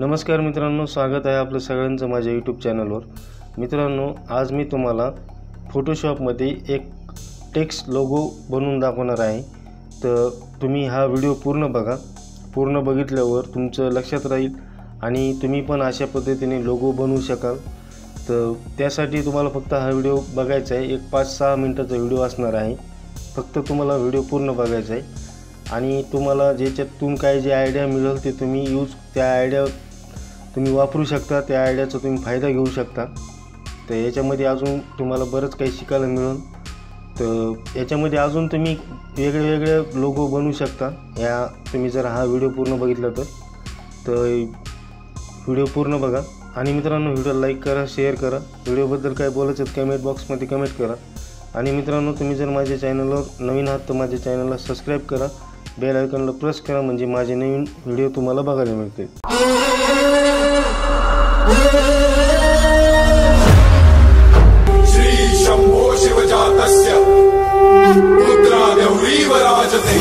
नमस्कार मित्रांनो स्वागत आहे आपलं सगळ्यांचं माझ्या यूट्यूब चॅनलवर मित्रांनो आज मी तुम्हाला फोटोशॉपमध्ये एक टेक्स्ट लोगो बनवून दाखवणार आहे. तर तुम्ही हा व्हिडिओ पूर्ण बघा. पूर्ण बघितल्यावर तुमचं लक्षात राहील आणि तुम्ही पण अशा पद्धतीने लोगो बनवू शकाल. तर त्यासाठी तुम्हाला फक्त हा व्हिडिओ बघायचा आहे. एक पाच सहा मिनटाचा व्हिडिओ असणार आहे. फक्त तुम्हाला व्हिडिओ पूर्ण बघायचा आहे. आणि तुम्हाला ज्याच्यातून काय जे आयडिया मिळेल ते तुम्ही यूज त्या आयडिया तुम्ही वापरू शकता त्या आयडियाचा तुम्ही फायदा घेऊ शकता. तर याच्यामध्ये अजून तुम्हाला बरंच काही शिकायला मिळून तर याच्यामध्ये अजून तुम्ही वेगळे वेगळे लोगो बनवू शकता. या तुम्ही जर हा व्हिडिओ पूर्ण बघितला तर. तर व्हिडिओ पूर्ण बघा. आणि मित्रांनो व्हिडिओ लाईक करा शेअर करा. व्हिडिओबद्दल काय बोलायचं कमेंट बॉक्समध्ये कमेंट करा. आणि मित्रांनो तुम्ही जर माझ्या चॅनलवर नवीन आहात तर माझ्या चॅनलला सबस्क्राईब करा. बेल आयकॉनला प्रेस करा म्हणजे माझे नवीन व्हिडिओ तुम्हाला बघायला मिळतील. श्री शंभो शिवजातस्य रुद्रा गौरीव राजते।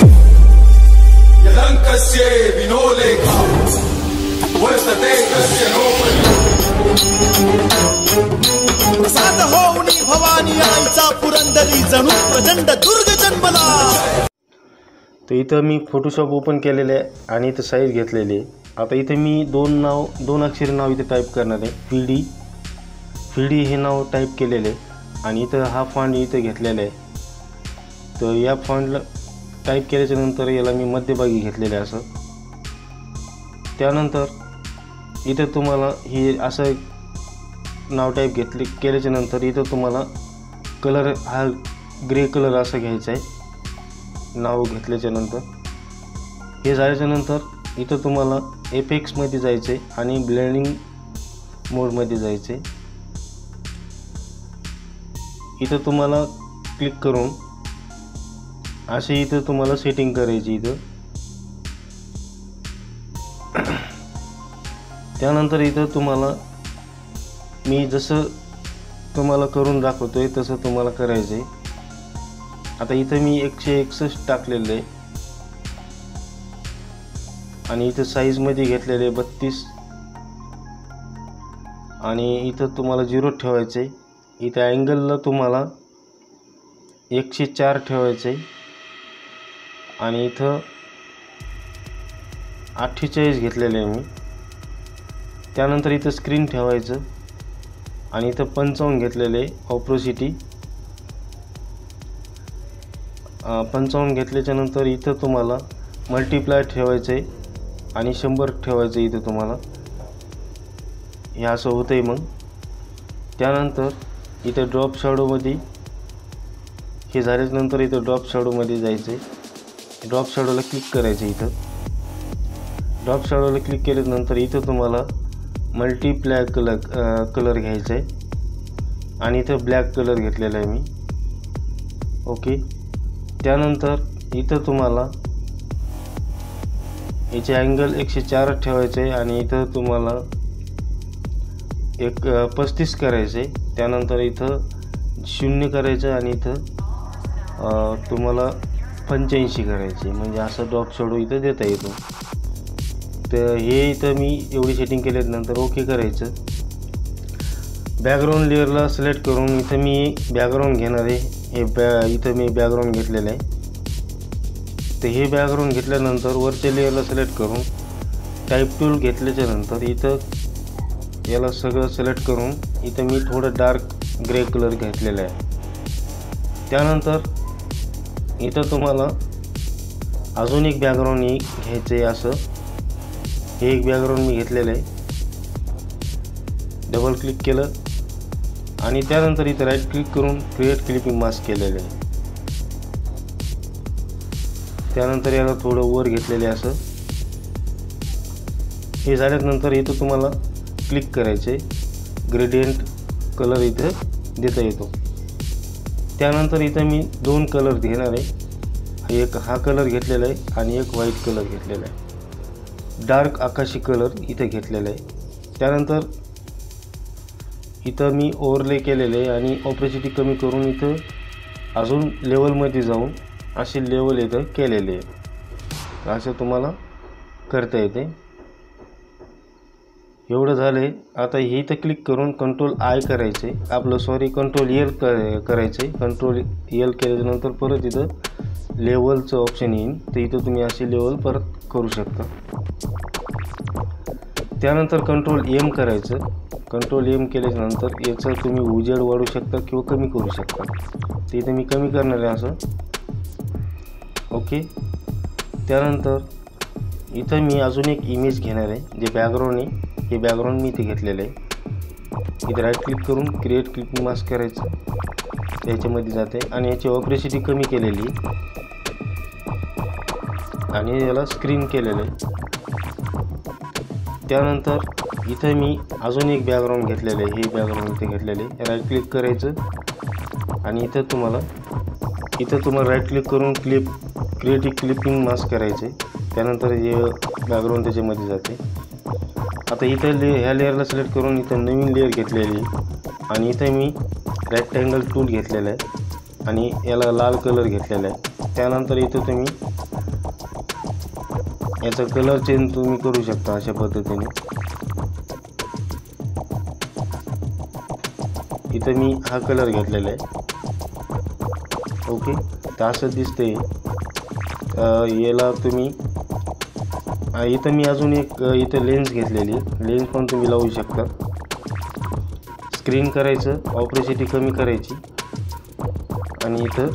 यदङ्कस्य विनोलेखा वर्तते कस्य नोपरि। प्रसाद होऊनी भवानी आईचा पुरंदरी जणू प्रचंड दुर्ग तर इथं मी फोटोशॉप ओपन केलेलं आहे आणि इथं साईज घेतलेली आहे. आता इथं मी दोन नाव दोन अक्षरी नाव इथं टाईप करणार आहे. पी डी पी डी हे नाव टाईप केलेलं आहे आणि इथं हा फॉन्ट इथं घेतलेला आहे. तर या फॉन्टला टाईप केल्याच्यानंतर याला मी मध्यभागी घेतलेलं आहे असं. त्यानंतर इथं तुम्हाला हे असं नाव टाईप घेतले केल्याच्यानंतर इथं तुम्हाला कलर हा ग्रे कलर असा घ्यायचा आहे. नाव घेतल्याच्या नंतर. हे झाल्याच्यानंतर इथं तुम्हाला एफेक्समध्ये जायचे आणि ब्लेंडिंग मोडमध्ये जायचे इथं तुम्हाला क्लिक करून असे इथं तुम्हाला सेटिंग करायची इथं. त्यानंतर इथं तुम्हाला मी जसं तुम्हाला करून दाखवतो आहे तसं तुम्हाला करायचं आहे आता इथं मी एकशे एकसष्ट टाकलेलं. आहे आणि इथं साईजमध्ये घेतलेले आहे बत्तीस. आणि इथं तुम्हाला झिरो ठेवायचं आहे इथं अँगलला तुम्हाला एकशे चार ठेवायचं आहे आणि इथं अठ्ठेचाळीस घेतलेले आहे मी. त्यानंतर इथं स्क्रीन ठेवायचं. आणि इथं पंचावन्न घेतलेले आहे ऑप्रोसिटी पंचावन्न घेतल्याच्यानंतर इथं तुम्हाला मल्टिप्लाय ठेवायचं आहे आणि शंभर ठेवायचं इथं तुम्हाला. हे असं होतं आहे मग. त्यानंतर इथं ड्रॉप शॅडोमध्ये हे झाल्याच्यानंतर इथं ड्रॉप शॅडोमध्ये जायचं आहे ड्रॉप शॅडोला क्लिक करायचं इथं. ड्रॉप शॅडोला क्लिक केल्यानंतर इथं तुम्हाला मल्टिप्लाय कलर कलर घ्यायचा आहे आणि इथं ब्लॅक कलर घेतलेला आहे मी. ओके त्यानंतर इथं तुम्हाला याचे अँगल एकशे चार ठेवायचे आहे आणि इथं तुम्हाला एक पस्तीस करायचे आहे. त्यानंतर इथं शून्य करायचं आणि इथं तुम्हाला पंच्याऐंशी करायचे म्हणजे असं ड्रॉप शॅडो इथं देता येतो. तर हे इथं मी एवढी सेटिंग केल्यानंतर ओके करायचं. बॅकग्राऊंड लेअरला सिलेक्ट करून इथं मी बॅकग्राऊंड घेणार आहे. हे बॅ इथं मी बॅकग्राऊंड घेतलेलं आहे. तर हे बॅकग्राऊंड घेतल्यानंतर वरच्या लेअरला सिलेक्ट करून टाईप टूल घेतल्याच्या नंतर इथं याला सगळं सिलेक्ट करून इथं मी थोडं डार्क ग्रे कलर घेतलेला आहे. त्यानंतर इथं तुम्हाला अजून एक बॅकग्राऊंड घ्यायचं आहे असं. हे एक बॅकग्राऊंड मी घेतलेलं आहे. डबल क्लिक केलं. आणि त्यानंतर इथं राईट क्लिक करून क्रिएट क्लिपिंग मास्क केलेलं आहे. त्यानंतर याला थोडं वर घेतलेले असं. हे झाल्यानंतर इथं तुम्हाला क्लिक करायचे ग्रेडियंट कलर इथं देता येतो. त्यानंतर इथं मी दोन कलर घेणार आहे. एक हा कलर घेतलेला आहे आणि एक व्हाईट कलर घेतलेला आहे. डार्क आकाशी कलर इथं घेतलेला आहे. त्यानंतर इथं मी ओव्हरले केलेले आहे आणि ऑपरेसिटी कमी करून इथं अजून लेवलमध्ये जाऊन असे लेवल इथं केलेले आहे. असं तुम्हाला करता येते. एवढं झालं आहे आता हे इथं क्लिक करून कंट्रोल आय करायचं. आहे आपलं सॉरी कंट्रोल एल क करायचं. आहे कंट्रोल एल केल्यानंतर परत इथं लेवलचं ऑप्शन येईल तर इथं तुम्ही असे लेवल परत करू शकता. त्यानंतर कंट्रोल एम करायचं. कंट्रोल एम केल्याच्यानंतर याचं तुम्ही उजेड वाढू शकता किंवा कमी करू शकता. तर मी कमी करणार आहे असं. ओके? त्यानंतर इथं मी अजून एक इमेज घेणार आहे जे बॅकग्राऊंड आहे. हे बॅकग्राऊंड मी इथे घेतलेलं आहे. इथे राईट क्लिक करून क्रिएट क्लिक मास्क करायचं. याच्यामध्ये जाते आणि याची ऑपरेसिटी कमी केलेली. आहे. आणि याला स्क्रीन केलेलं आहे. त्यानंतर इथं मी अजून एक बॅकग्राऊंड घेतलेलं आहे. हे बॅकग्राऊंड इथे घेतलेले आहे. राईट क्लिक करायचं. आणि इथं तुम्हाला इथं तुम्हाला राईट क्लिक करून क्लिप क्रिएटिव्ह क्लिपिंग मास्क करायचे त्यानंतर हे बॅकग्राऊंड त्याच्यामध्ये जाते. आता इथं ले ह्या लेअरला सिलेक्ट करून इथं नवीन लेअर घेतलेली आणि इथं मी रेक्टँगल टूल घेतलेलं आहे. आणि याला लाल कलर घेतलेला आहे. त्यानंतर इथं तुम्ही याचा कलर चेंज तुम्ही करू शकता अशा पद्धतीने. इथं मी हा कलर घेतलेला आहे. ओके तर असं दिसते याला तुम्ही इथं मी अजून एक इथं लेन्स घेतलेली लेन्स पण तुम्ही लावू शकता. स्क्रीन करायचं ऑपरेसिटी कमी करायची. आणि इथं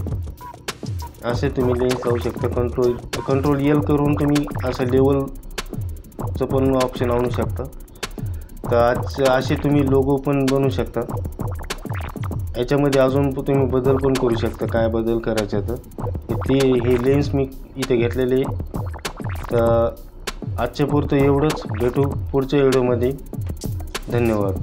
असे तुम्ही लेन्स लावू शकता. कंट्रोल कंट्रोल एल करून तुम्ही असं लेवलचं पण ऑप्शन आणू शकता. तर आज असे तुम्ही लोगो पण बनवू शकता. याच्यामध्ये अजून तुम्ही बदल पण करू शकता? काय बदल करायचा तर ते हे लेन्स मी इथे घेतलेले आहे. तर आजच्या पुरतं एवढंच. भेटू पुढच्या व्हिडिओमध्ये धन्यवाद.